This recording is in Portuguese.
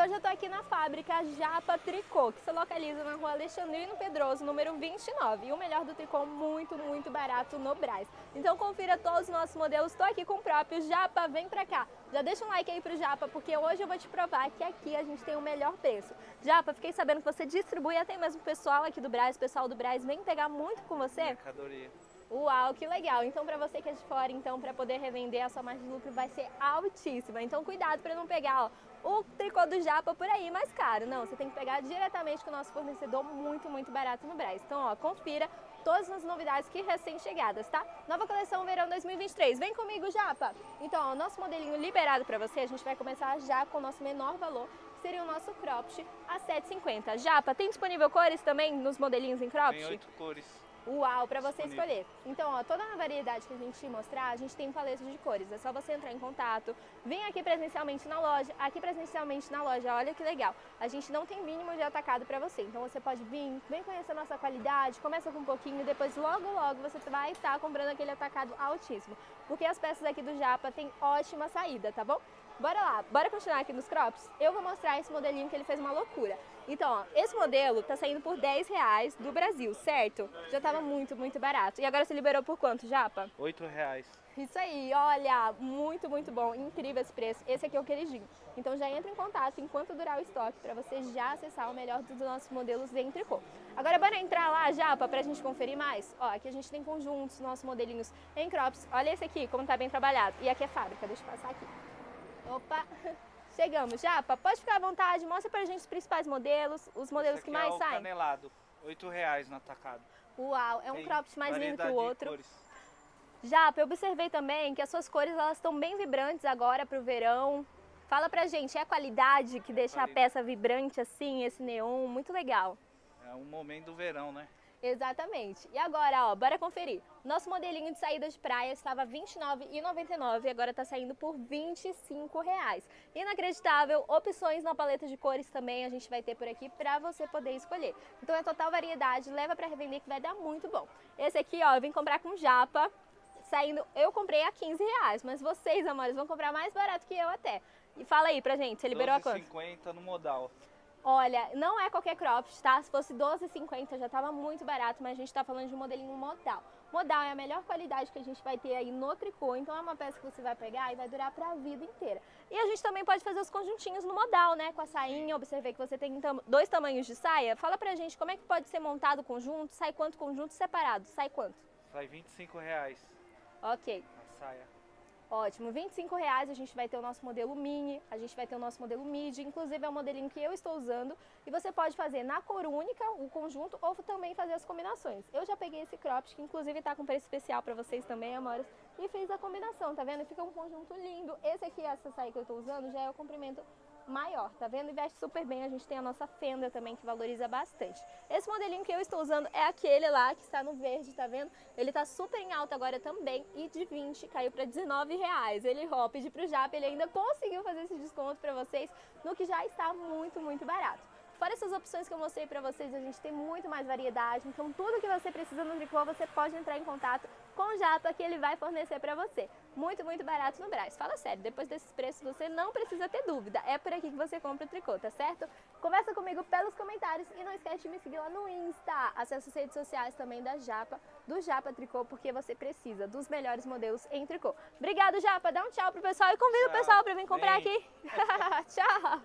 hoje eu tô aqui na fábrica Japa Tricô, que se localiza na rua Alexandrino Pedroso, número 29. E o melhor do tricô, muito, muito barato no Braz. Então confira todos os nossos modelos. Tô aqui com o próprio Japa, vem pra cá. Já deixa um like aí pro Japa, porque hoje eu vou te provar que aqui a gente tem o melhor preço. Japa, fiquei sabendo que você distribui até mesmo o pessoal aqui do Braz, o pessoal do Braz vem pegar muito com você? Mercadoria. Uau, que legal! Então, para você que é de fora, então, para poder revender, a sua margem de lucro vai ser altíssima. Então, cuidado para não pegar ó, o tricô do Japa por aí mais caro. Não, você tem que pegar diretamente com o nosso fornecedor muito, muito barato no Braz. Então, ó, confira todas as novidades que recém-chegadas, tá? Nova coleção verão 2023. Vem comigo, Japa! Então, ó, nosso modelinho liberado para você, a gente vai começar já com o nosso menor valor, que seria o nosso cropped a 7,50. Japa, tem disponível cores também nos modelinhos em cropped? Tem oito cores. Uau, para você escolher. Então, ó, toda a variedade que a gente te mostrar, a gente tem paleta de cores. É só você entrar em contato, vem aqui presencialmente na loja. Aqui presencialmente na loja, olha que legal. A gente não tem mínimo de atacado para você. Então, você pode vir, vem conhecer a nossa qualidade, começa com um pouquinho, depois logo, logo você vai estar comprando aquele atacado altíssimo. Porque as peças aqui do Japa têm ótima saída, tá bom? Bora lá, bora continuar aqui nos crops? Eu vou mostrar esse modelinho que ele fez uma loucura. Então, ó, esse modelo tá saindo por 10 reais do Brasil, certo? Já tava muito, muito barato. E agora você liberou por quanto, Japa? Oito reais. Isso aí, olha, muito, muito bom, incrível esse preço. Esse aqui é o queridinho. Então já entra em contato enquanto durar o estoque para você já acessar o melhor dos nossos modelos em tricô. Agora bora entrar lá, Japa, pra gente conferir mais? Ó, aqui a gente tem conjuntos, nossos modelinhos em crops. Olha esse aqui, como tá bem trabalhado. E aqui é fábrica, deixa eu passar aqui. Opa, chegamos. Japa, pode ficar à vontade, mostra pra gente os principais modelos, os modelos que aqui mais é o saem. canelado. Oito reais no atacado. Uau, é um Tem cropped mais lindo que o outro. cores. Japa, eu observei também que as suas cores elas estão bem vibrantes agora pro verão. Fala pra gente, é a qualidade que deixa a qualidade. peça vibrante assim, esse neon, muito legal. É um momento do verão, né? Exatamente. E agora, ó, bora conferir. Nosso modelinho de saída de praia estava R$ 29,99 e agora está saindo por 25 reais. Inacreditável, opções na paleta de cores também a gente vai ter por aqui para você poder escolher. Então é total variedade, leva para revender que vai dar muito bom. Esse aqui, ó, eu vim comprar com japa, saindo, eu comprei a 15 reais, mas vocês, amores, vão comprar mais barato que eu até. E fala aí pra gente, você liberou a quanto? 12,50 no modal. Olha, não é qualquer cropped, tá? Se fosse 12,50 já tava muito barato, mas a gente tá falando de um modelinho modal. Modal é a melhor qualidade que a gente vai ter aí no tricô, então é uma peça que você vai pegar e vai durar pra vida inteira. E a gente também pode fazer os conjuntinhos no modal, né? Com a sainha, observei que você tem tam- dois tamanhos de saia. Fala pra gente como é que pode ser montado o conjunto, sai quanto conjunto separado, sai quanto? Sai 25 reais Ok. a saia. Ótimo, 25 reais a gente vai ter o nosso modelo mini, a gente vai ter o nosso modelo midi, inclusive é o modelinho que eu estou usando e você pode fazer na cor única o conjunto ou também fazer as combinações. Eu já peguei esse cropped que inclusive tá com preço especial para vocês também, amores, e fiz a combinação, tá vendo? Fica um conjunto lindo. Esse aqui, essa saia que eu estou usando, já é o comprimento maior, tá vendo? E veste super bem, a gente tem a nossa fenda também que valoriza bastante. Esse modelinho que eu estou usando é aquele lá que está no verde, tá vendo? Ele tá super em alta agora também e de 20 caiu para 19 reais. Ele, ó, pedi pro Jap, ele ainda conseguiu fazer esse desconto para vocês no que já está muito, muito barato. Fora essas opções que eu mostrei pra vocês, a gente tem muito mais variedade. Então, tudo que você precisa no tricô, você pode entrar em contato com o Japa que ele vai fornecer pra você. Muito, muito barato no Brás. Fala sério, depois desses preços você não precisa ter dúvida. É por aqui que você compra o tricô, tá certo? Conversa comigo pelos comentários e não esquece de me seguir lá no Insta. Acesse as redes sociais também da Japa, do Japa Tricô, porque você precisa dos melhores modelos em tricô. Obrigado, Japa. Dá um tchau pro pessoal e convida o pessoal pra vir comprar Vem. aqui. tchau!